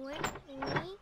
with me.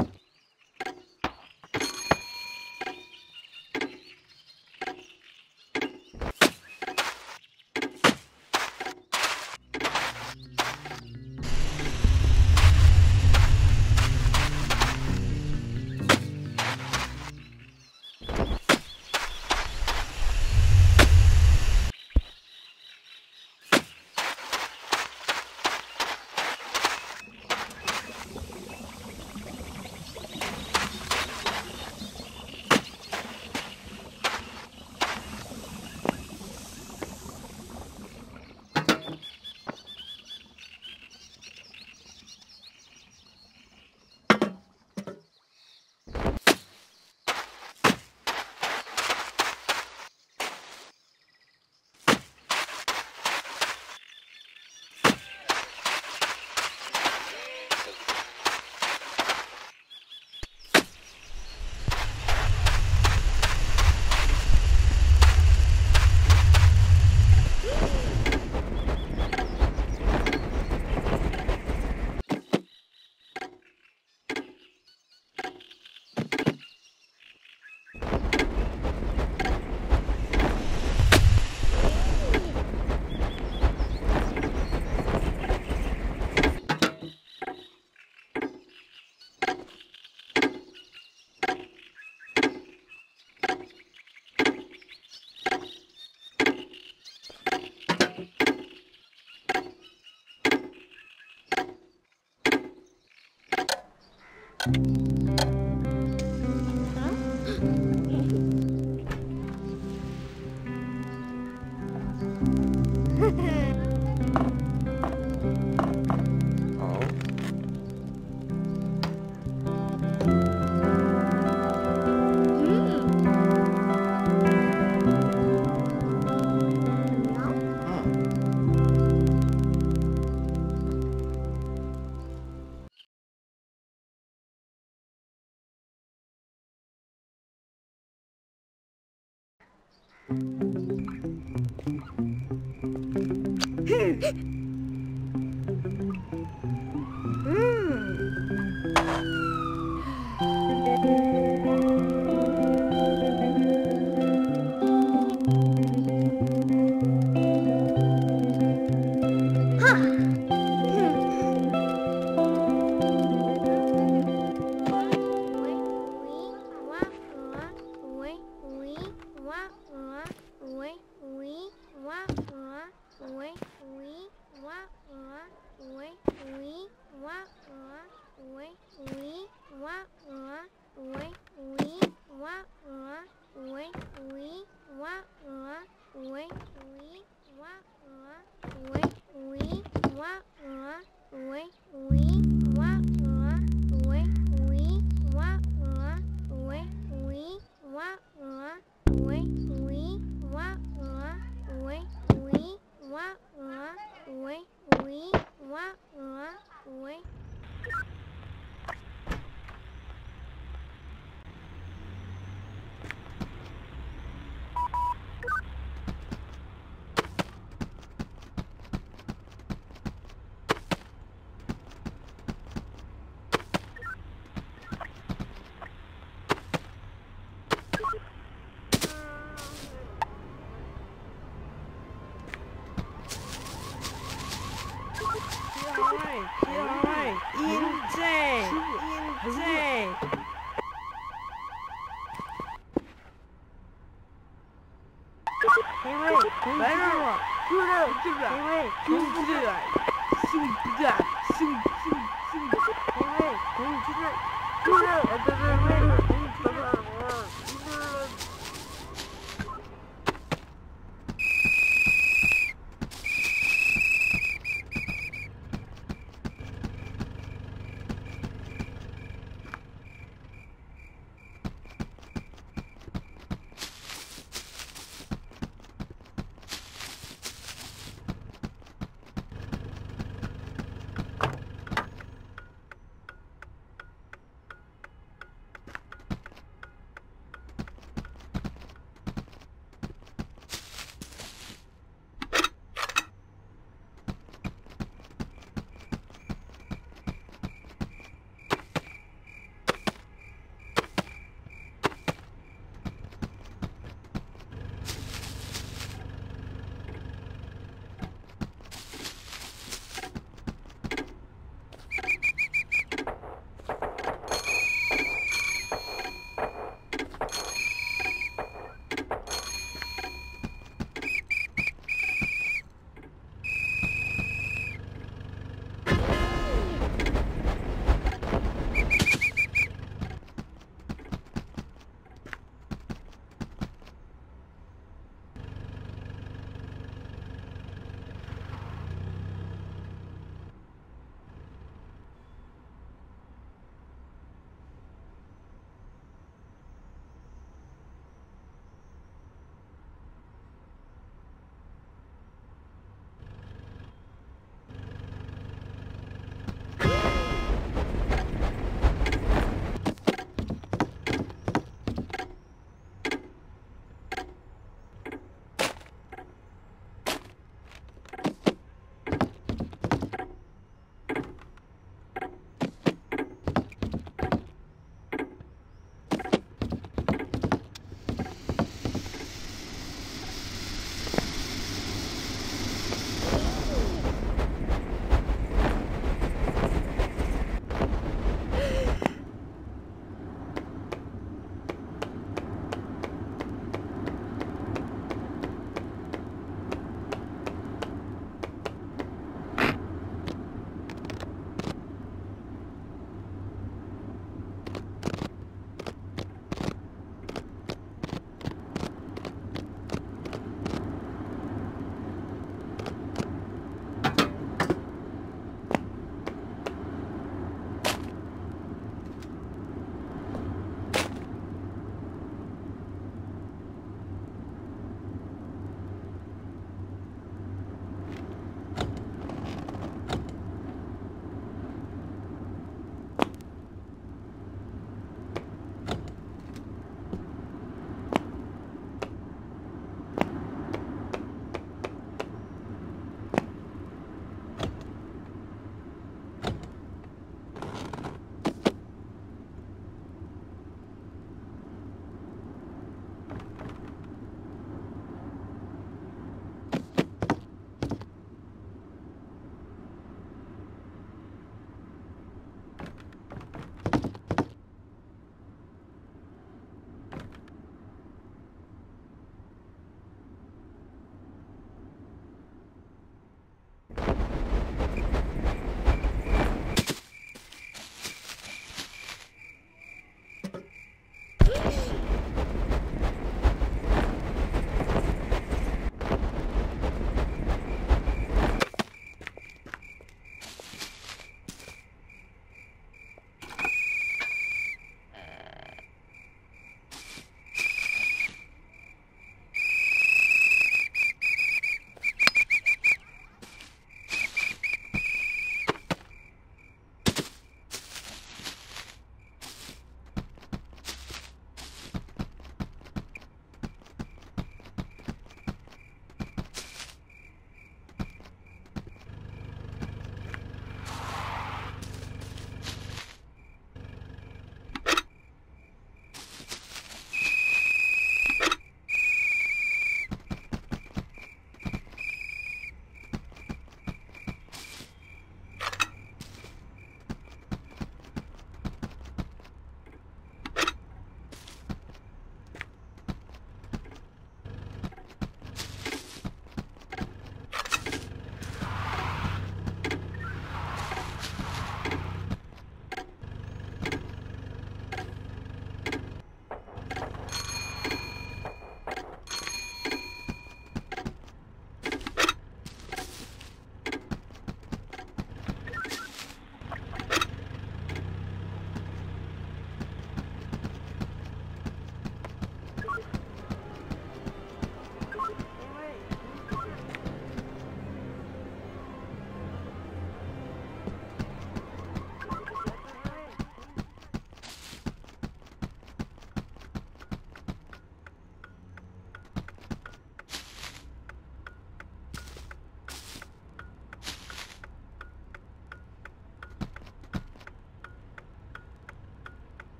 Hmm. Damn it.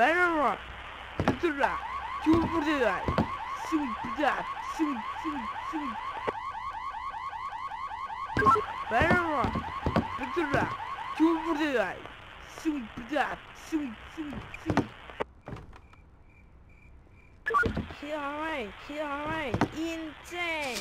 Merhaba. Lütfen. Çok buradalar. Şimdi güzel. Şimdi şimdi şimdi. Merhaba. Insane.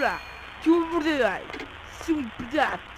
Será que o verdadeiro se um pedaço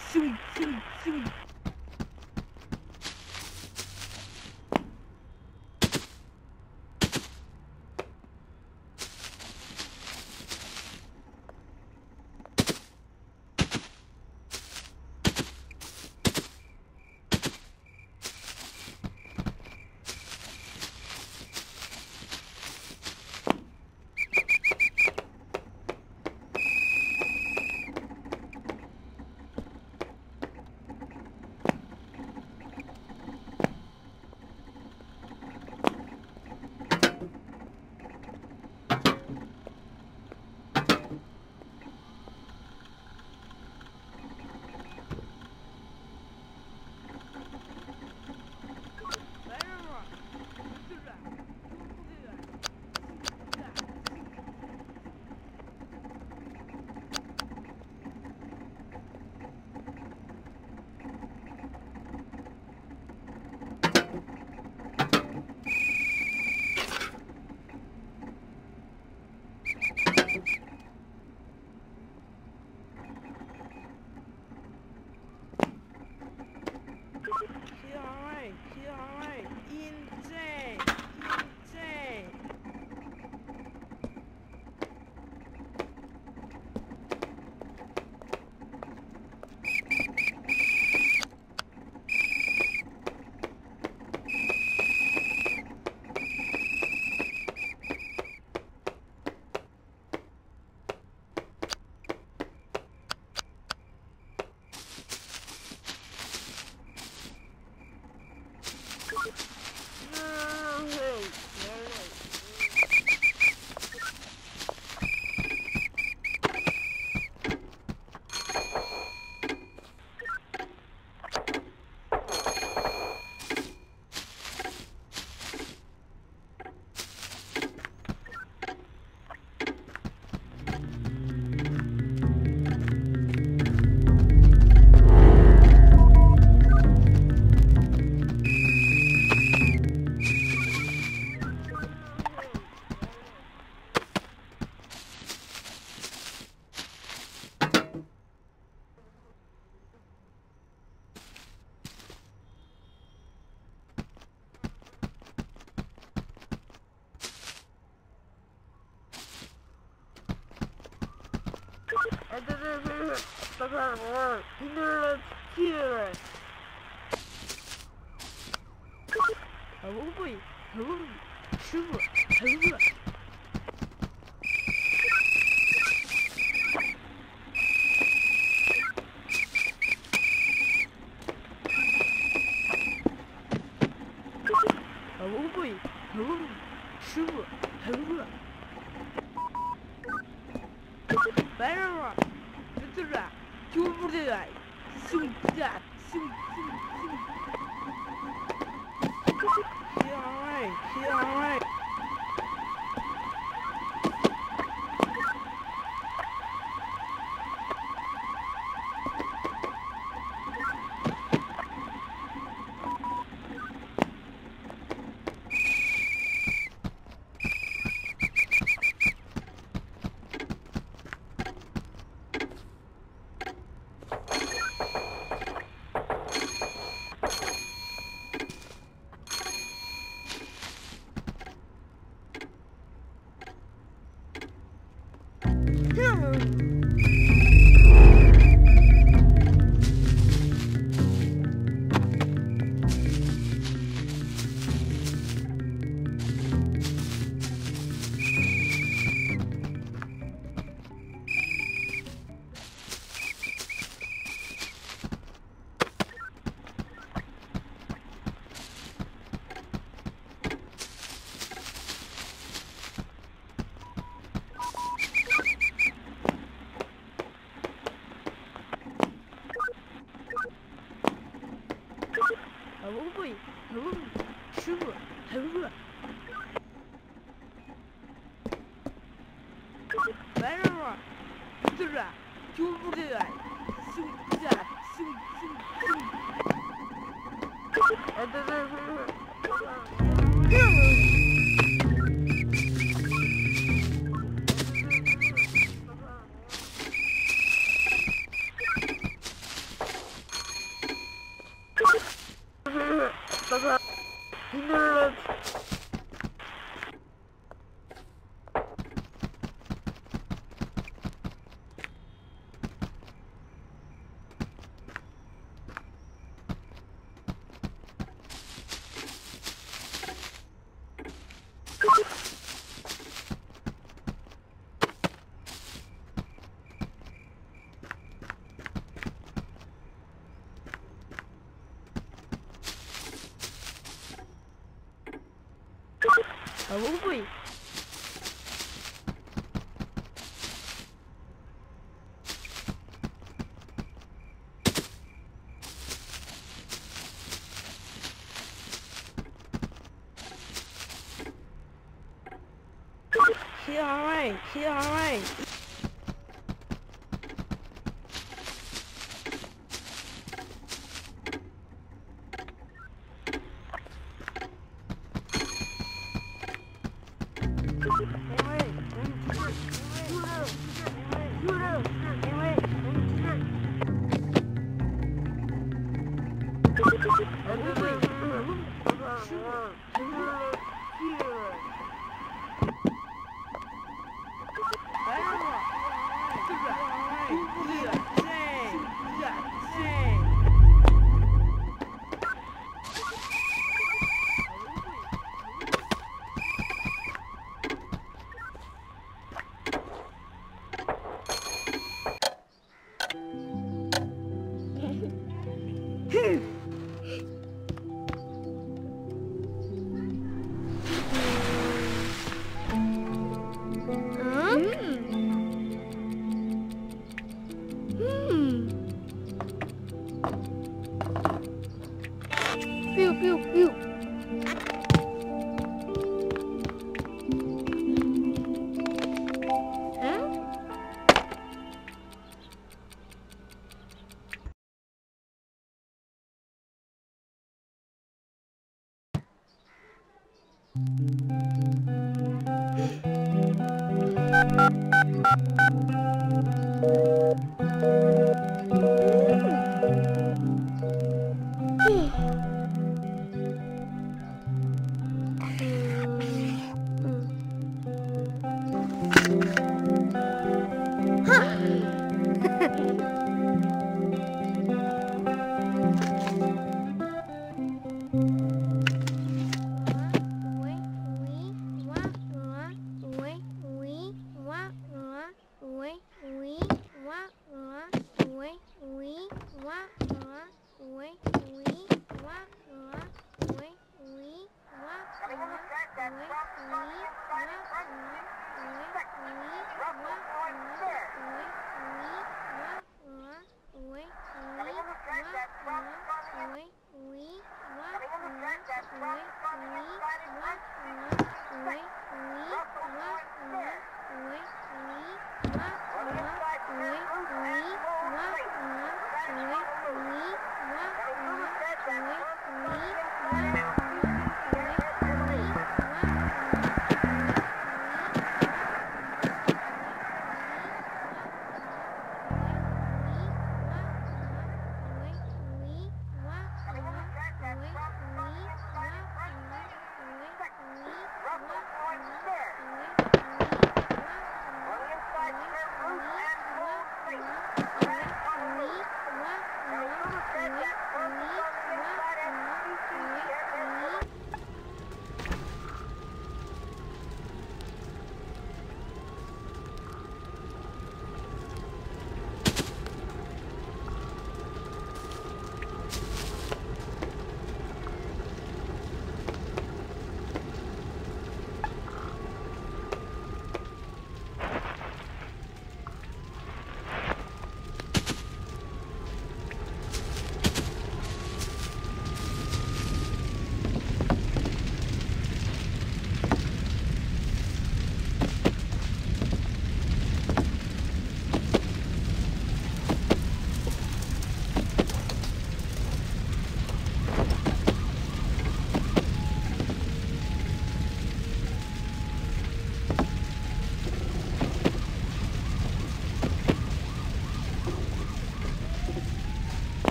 he alright?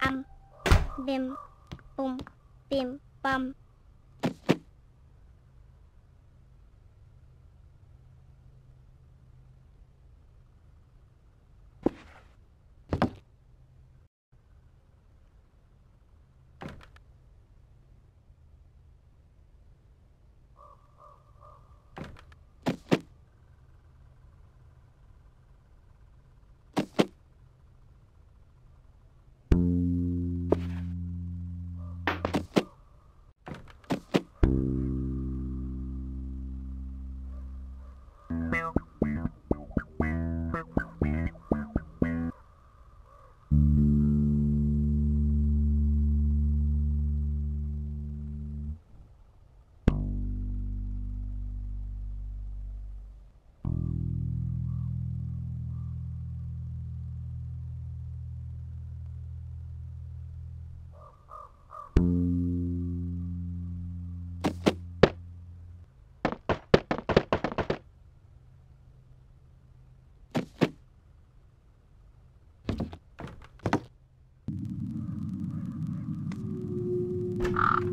Am, bim, bum, bim, bam. Ah.